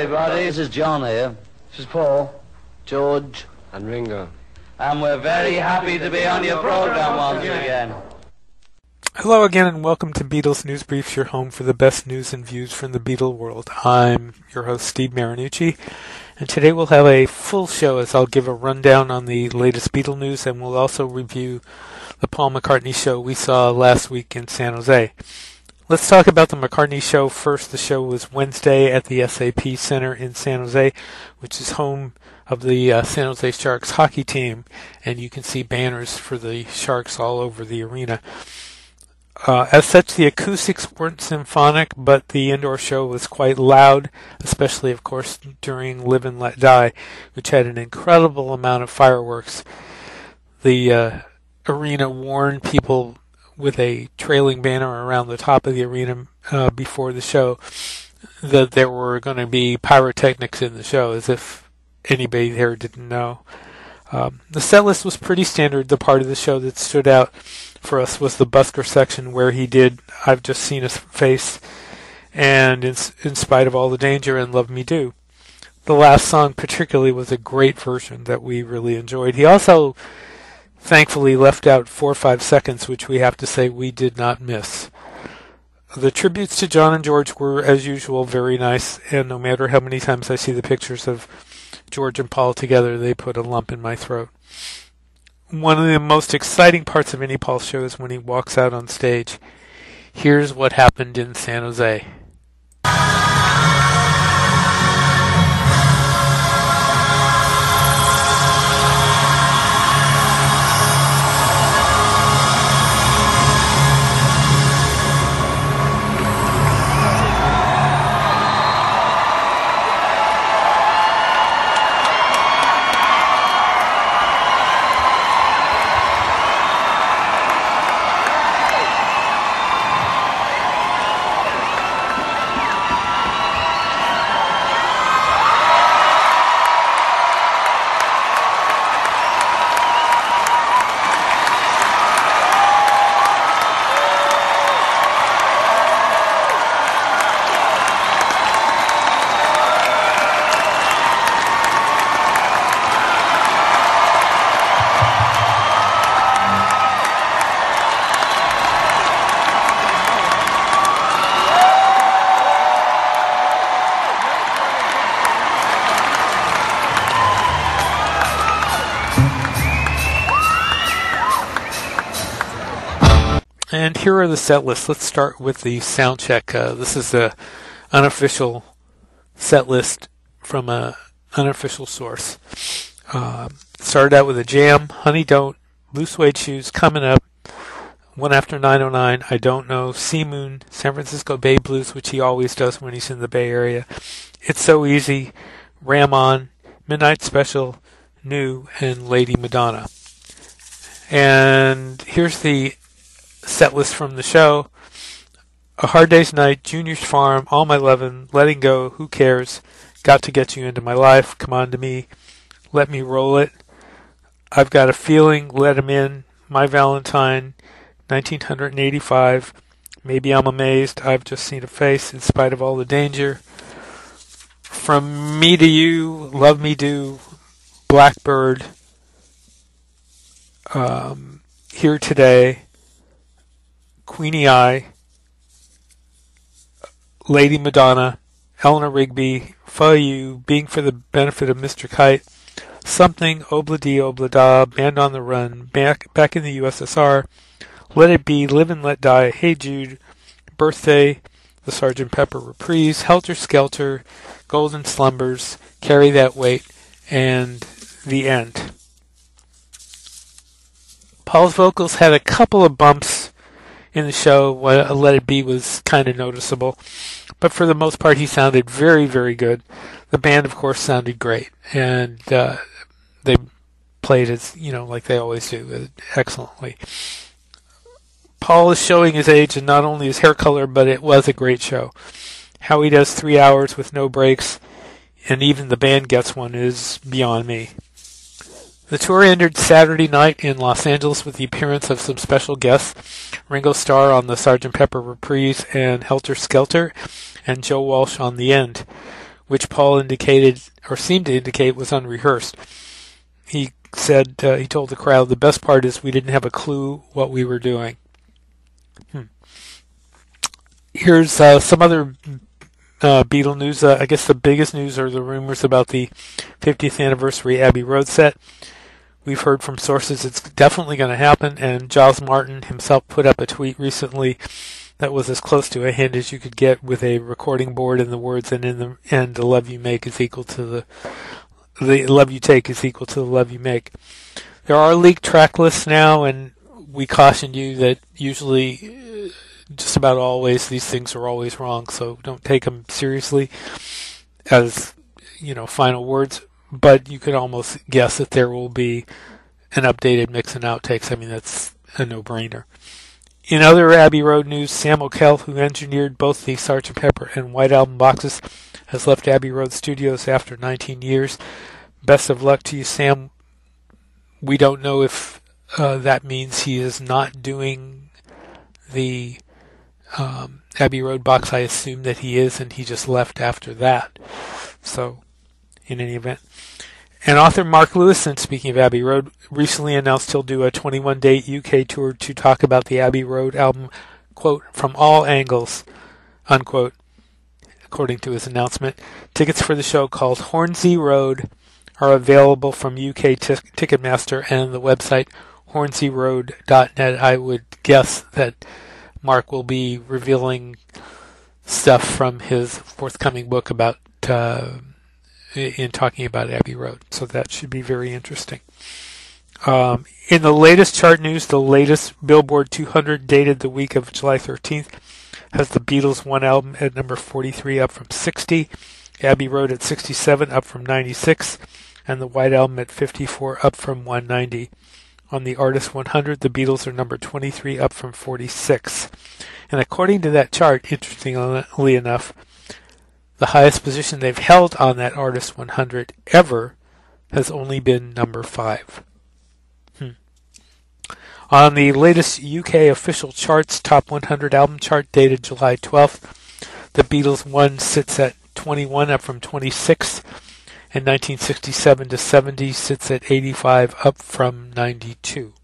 everybody. This is John here. This is Paul. George. And Ringo. And we're very happy to be on your program once again. Hello again and welcome to Beatles News Briefs, your home for the best news and views from the Beatle world. I'm your host Steve Marinucci, and today we'll have a full show as I'll give a rundown on the latest Beatle news and we'll also review the Paul McCartney show we saw last week in San Jose. Let's talk about the McCartney show first. The show was Wednesday at the SAP Center in San Jose, which is home of the uh, San Jose Sharks hockey team, and you can see banners for the Sharks all over the arena. Uh, as such, the acoustics weren't symphonic, but the indoor show was quite loud, especially, of course, during Live and Let Die, which had an incredible amount of fireworks. The uh, arena warned people with a trailing banner around the top of the arena uh, before the show that there were going to be pyrotechnics in the show, as if anybody there didn't know. Um, the set list was pretty standard. The part of the show that stood out for us was the busker section where he did I've Just Seen His Face and in, in Spite of All the Danger and Love Me Do. The last song particularly was a great version that we really enjoyed. He also thankfully left out four or five seconds, which we have to say we did not miss. The tributes to John and George were, as usual, very nice, and no matter how many times I see the pictures of George and Paul together, they put a lump in my throat. One of the most exciting parts of any Paul show is when he walks out on stage. Here's what happened in San Jose. And here are the set lists. Let's start with the sound check. Uh, this is the unofficial set list from an unofficial source. Uh, started out with a jam, Honey Don't, Blue Suede Shoes, Coming Up, One After 909, I Don't Know, C Moon, San Francisco Bay Blues, which he always does when he's in the Bay Area. It's So Easy, Ram On, Midnight Special, New, and Lady Madonna. And here's the set list from the show. A Hard Day's Night, Junior's Farm, All My Lovin', Letting Go, Who Cares, Got to Get You Into My Life, Come On to Me, Let Me Roll It, I've Got a Feeling, Let Him In, My Valentine, 1985, Maybe I'm Amazed, I've Just Seen a Face, In Spite of All the Danger, From Me to You, Love Me Do, Blackbird, um, Here Today, Queenie Eye, Lady Madonna, Eleanor Rigby, For You, Being for the Benefit of Mr. Kite, Something, Obla-Di Obla-Da, Band on the Run, Back, Back in the USSR, Let It Be, Live and Let Die, Hey Jude, Birthday, The Sergeant Pepper Reprise, Helter Skelter, Golden Slumbers, Carry That Weight, and The End. Paul's vocals had a couple of bumps in the show. What Let It Be was kind of noticeable. But for the most part, he sounded very, very good. The band, of course, sounded great. And uh, they played as, you know, like they always do, uh, excellently. Paul is showing his age and not only his hair color, but it was a great show. How he does three hours with no breaks, and even the band gets one, is beyond me. The tour ended Saturday night in Los Angeles with the appearance of some special guests Ringo Starr on the Sgt. Pepper reprise and Helter Skelter, and Joe Walsh on the end. which Paul indicated or seemed to indicate was unrehearsed. He said uh, he told the crowd the best part is we didn't have a clue what we were doing. Hmm. Here's uh, some other uh, Beatle news. Uh, I guess the biggest news are the rumors about the 50th anniversary Abbey Road set. We've heard from sources it's definitely going to happen, and Giles Martin himself put up a tweet recently that was as close to a hint as you could get with a recording board and the words and in the end the love you make is equal to the the love you take is equal to the love you make. There are leaked track lists now and we caution you that usually uh, just about always these things are always wrong so don't take them seriously as you know final words but you could almost guess that there will be an updated mix and outtakes. I mean that's a no-brainer. In other Abbey Road news, Sam Okell, who engineered both the Sgt. Pepper and White Album boxes, has left Abbey Road Studios after 19 years. Best of luck to you, Sam. We don't know if uh, that means he is not doing the um, Abbey Road box. I assume that he is, and he just left after that. So, in any event, and author Mark Lewisohn, speaking of Abbey Road, recently announced he'll do a 21 day UK tour to talk about the Abbey Road album, quote, from all angles, unquote, according to his announcement. Tickets for the show called Hornsey Road are available from UK t- Ticketmaster and the website hornseyroad.net. I would guess that Mark will be revealing stuff from his forthcoming book about. Uh, in talking about Abbey Road. So that should be very interesting. Um, in the latest chart news, the latest Billboard 200 dated the week of July 13th has the Beatles' one album at number 43 up from 60, Abbey Road at 67 up from 96, and the White Album at 54 up from 190. On the Artist 100, the Beatles are number 23 up from 46. And according to that chart, interestingly enough, the highest position they've held on that Artist 100 ever has only been number 5. Hmm. On the latest UK official charts, Top 100 album chart dated July 12th, the Beatles 1 sits at 21 up from 26, and 1967 to 70 sits at 85 up from 92.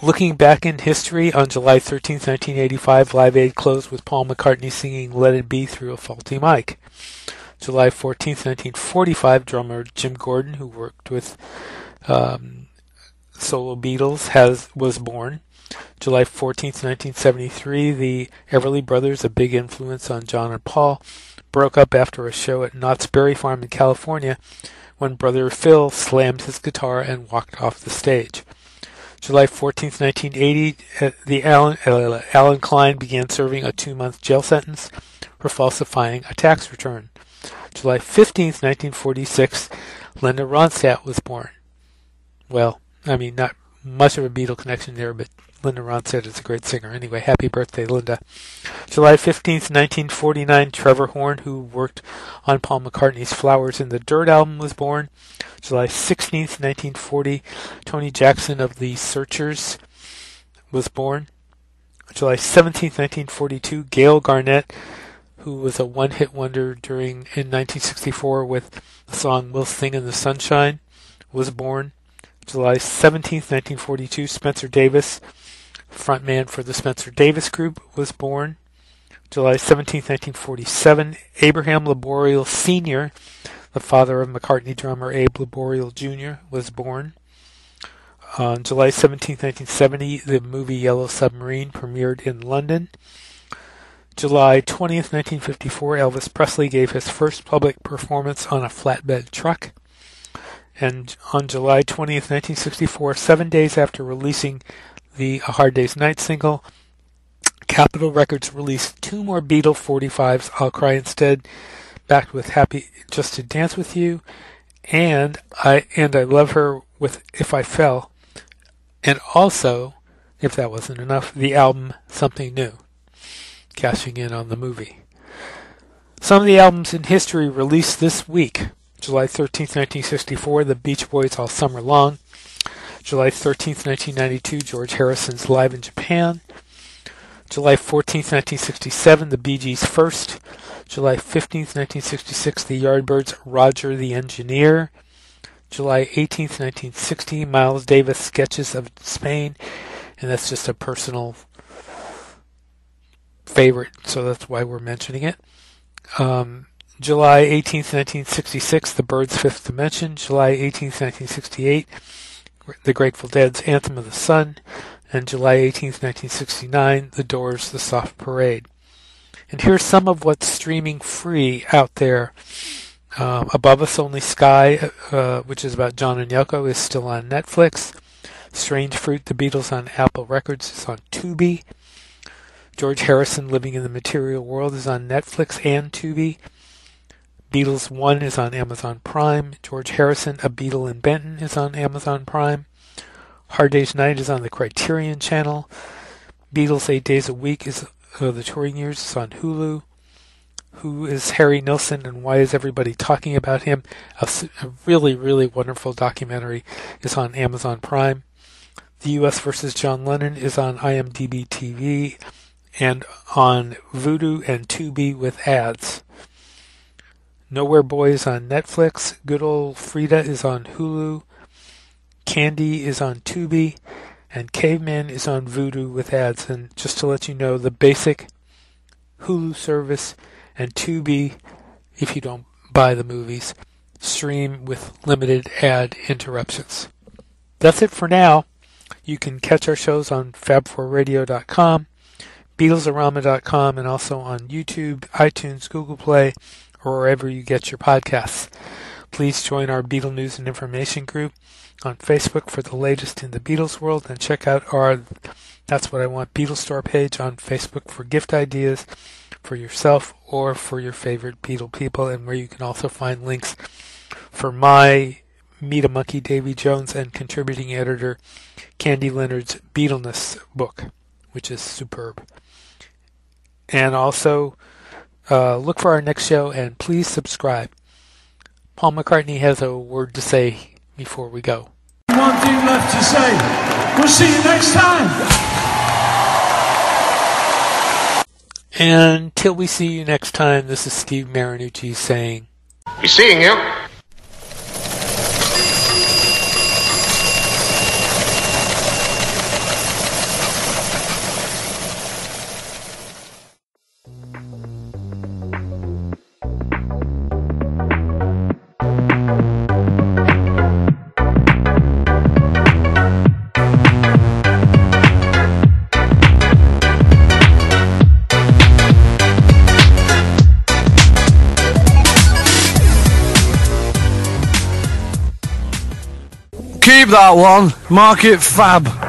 Looking back in history, on July 13, 1985, Live Aid closed with Paul McCartney singing Let It Be through a faulty mic. July 14, 1945, drummer Jim Gordon, who worked with um, solo Beatles, has was born. July 14, 1973, the Everly Brothers, a big influence on John and Paul, broke up after a show at Knott's Berry Farm in California when brother Phil slammed his guitar and walked off the stage. July 14, 1980, uh, the Allen, uh, Allen Klein began serving a two-month jail sentence for falsifying a tax return. July 15, 1946, Linda Ronstadt was born. Well, I mean, not much of a Beatle connection there, but Linda Ronstadt is a great singer. Anyway, happy birthday, Linda. July 15th, 1949, Trevor Horn, who worked on Paul McCartney's Flowers in the Dirt album, was born. July 16th, 1940, Tony Jackson of the Searchers was born. July 17th, 1942, Gale Garnett, who was a one-hit wonder during in 1964 with the song "We'll Sing in the Sunshine," was born. July 17th, 1942, Spencer Davis, frontman for the Spencer Davis Group, was born. July 17, 1947, Abraham Laboriel Sr., the father of McCartney drummer Abe Laboriel Jr., was born. Uh, on July 17, 1970, the movie Yellow Submarine premiered in London. July 20, 1954, Elvis Presley gave his first public performance on a flatbed truck. And on July 20, 1964, seven days after releasing the A Hard Day's Night single, Capitol Records released two more Beatle 45s, I'll Cry Instead, backed with Happy Just to Dance with You, and I and I Love Her with If I Fell, and also, if that wasn't enough, the album Something New, cashing in on the movie. Some of the albums in history released this week. July 13, 1964, The Beach Boys All Summer Long. July 13, 1992, George Harrison's Live in Japan. July 14th, 1967, the Bee Gees first. July 15th, 1966, the Yardbirds' Roger the Engineer. July 18th, 1960, Miles Davis Sketches of Spain. And that's just a personal favorite, so that's why we're mentioning it. Um, July 18th, 1966, The Byrds' Fifth Dimension. July 18th, 1968, The Grateful Dead's Anthem of the Sun. And July 18th, 1969, The Doors' The Soft Parade. And here's some of what's streaming free out there. Um, Above Us Only Sky, uh, which is about John and Yoko, is still on Netflix. Strange Fruit, The Beatles on Apple Records is on Tubi. George Harrison, Living in the Material World is on Netflix and Tubi. Beatles 1 is on Amazon Prime. George Harrison, A Beatle in Benton is on Amazon Prime. Hard Day's Night is on the Criterion Channel. Beatles Eight Days a Week is uh, the touring years is on Hulu. Who is Harry Nilsson and why is everybody talking about him? A, a really, really wonderful documentary is on Amazon Prime. The U.S. versus John Lennon is on IMDb TV and on Vudu and Tubi with ads. Nowhere Boy is on Netflix. Good Old Freda is on Hulu. Candy is on Tubi and Caveman is on Vudu with ads. And just to let you know, the basic Hulu service and Tubi, if you don't buy the movies, stream with limited ad interruptions. That's it for now. You can catch our shows on fab4radio.com, BeatlesArama.com, and also on YouTube, iTunes, Google Play, or wherever you get your podcasts. Please join our Beatle News and Information group on Facebook for the latest in the Beatles world and check out our That's What I Want Beatles store page on Facebook for gift ideas for yourself or for your favorite Beatle people and where you can also find links for my Meet a Monkee Davy Jones and contributing editor Candy Leonard's Beatleness book, which is superb. And also uh, look for our next show and please subscribe. Paul McCartney has a word to say before we go. One thing left to say. We'll see you next time. And until we see you next time, this is Steve Marinucci saying, Be seeing you. That one. Mark it fab.